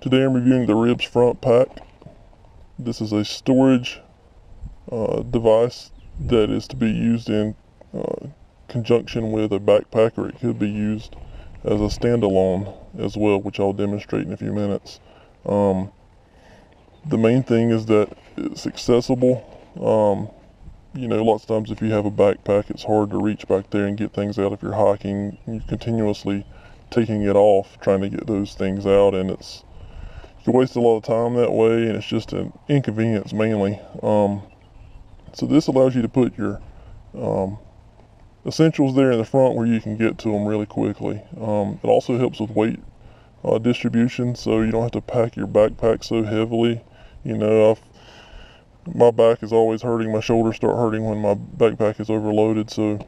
Today I'm reviewing the RIBZ front pack. This is a storage uh, device that is to be used in uh, conjunction with a backpack or it could be used as a standalone as well, which I'll demonstrate in a few minutes. Um, the main thing is that it's accessible. Um, you know, lots of times if you have a backpack, it's hard to reach back there and get things out if you're hiking. You're continuously taking it off, trying to get those things out, and it's you waste a lot of time that way, and it's just an inconvenience mainly. Um, so this allows you to put your um, essentials there in the front where you can get to them really quickly. Um, it also helps with weight uh, distribution, so you don't have to pack your backpack so heavily. You know, I've my back is always hurting, my shoulders start hurting when my backpack is overloaded. So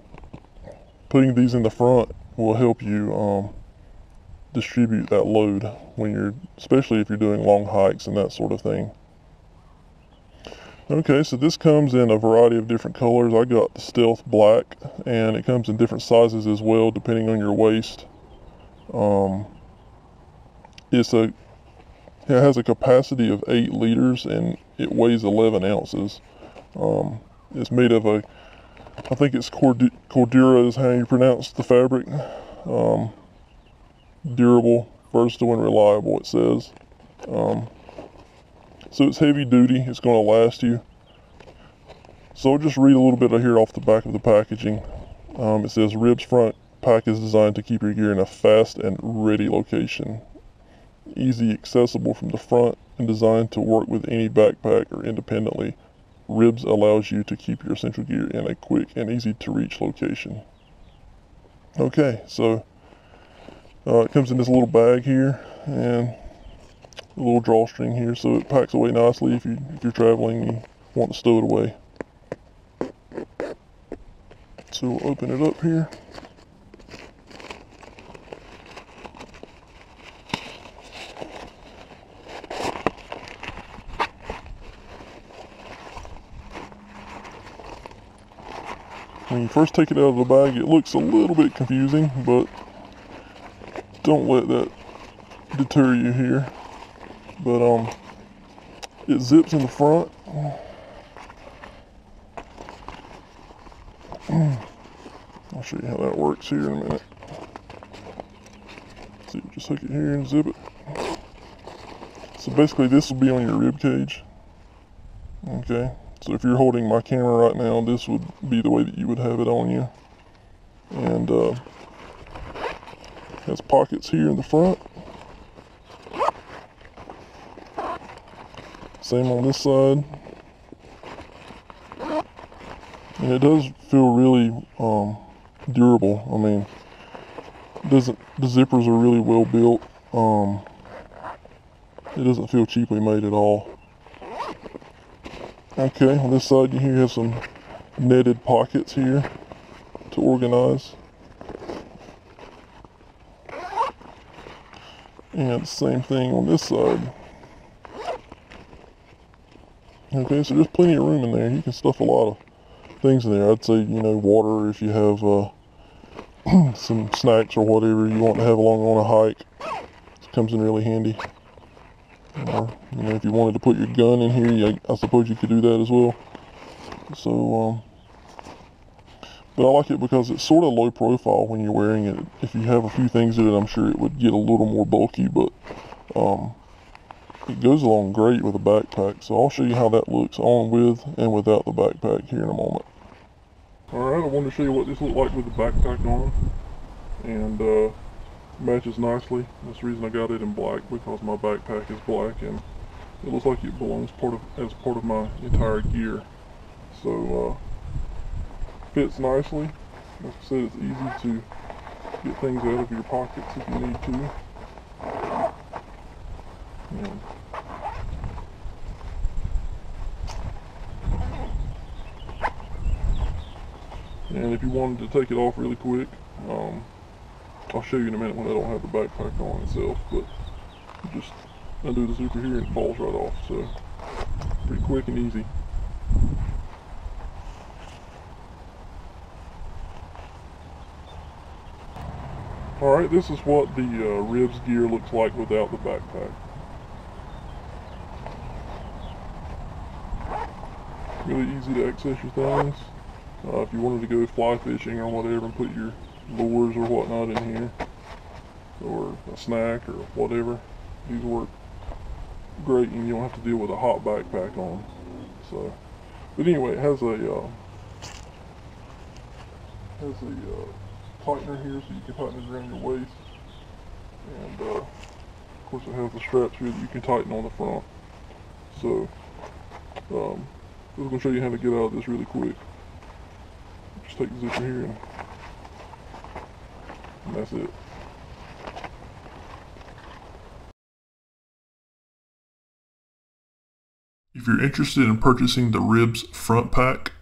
putting these in the front will help you um, distribute that load when you're, especially if you're doing long hikes and that sort of thing. Okay, so this comes in a variety of different colors. I got the Stealth Black, and it comes in different sizes as well, depending on your waist. Um, it's a it has a capacity of 8 liters and it weighs 11 ounces. Um, it's made of a, I think it's Cordura is how you pronounce the fabric. Um, durable, versatile, and reliable, it says. Um, so it's heavy duty, it's going to last you. So I'll just read a little bit of here off the back of the packaging. Um, it says RIBZ front pack is designed to keep your gear in a fast and ready location easy accessible from the front and designed to work with any backpack or independently. RIBZ allows you to keep your essential gear in a quick and easy to reach location. Okay, so uh, it comes in this little bag here and a little drawstring here so it packs away nicely if, you, if you're traveling and you want to stow it away. So we'll open it up here. When you first take it out of the bag, it looks a little bit confusing, but don't let that deter you here. But um, it zips in the front. I'll show you how that works here in a minute. See, just hook it here and zip it. So basically this will be on your rib cage. Okay, so if you're holding my camera right now, this would be the way that you would have it on you. And uh, has pockets here in the front. Same on this side. And it does feel really um, durable. I mean, doesn't the zippers are really well built. Um, it doesn't feel cheaply made at all. Okay, on this side you here have some netted pockets here to organize. And same thing on this side. Okay, so there's plenty of room in there. You can stuff a lot of things in there. I'd say, you know, water if you have uh, some snacks or whatever you want to have along on a hike. It comes in really handy. Or, you know, if you wanted to put your gun in here, I suppose you could do that as well. So, um, but I like it because it's sort of low profile when you're wearing it. If you have a few things in it, I'm sure it would get a little more bulky, but um, it goes along great with a backpack. So I'll show you how that looks on with and without the backpack here in a moment. Alright, I wanted to show you what this looked like with the backpack on. And uh, matches nicely. That's the reason I got it in black because my backpack is black and it looks like it belongs part of as part of my entire gear. So uh, fits nicely. Like I said, it's easy to get things out of your pockets if you need to. And and if you wanted to take it off really quick, um, I'll show you in a minute when I don't have the backpack on itself, but just undo the zipper here and it falls right off, so pretty quick and easy. Alright, this is what the uh, RIBZ gear looks like without the backpack. Really easy to access your things. Uh, if you wanted to go fly fishing or whatever and put your lures or whatnot in here, or a snack or whatever, these work great and you don't have to deal with a hot backpack on. So, but anyway, it has a, uh, has a, uh, tightener here so you can tighten it around your waist, and uh, of course it has the straps here that you can tighten on the front. So, um, I'm going to show you how to get out of this really quick. Just take the zipper here and that's it. If you're interested in purchasing the RIBZ front pack,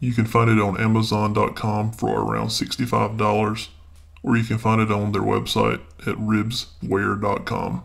you can find it on Amazon.com for around $65, or you can find it on their website at ribzwear.com.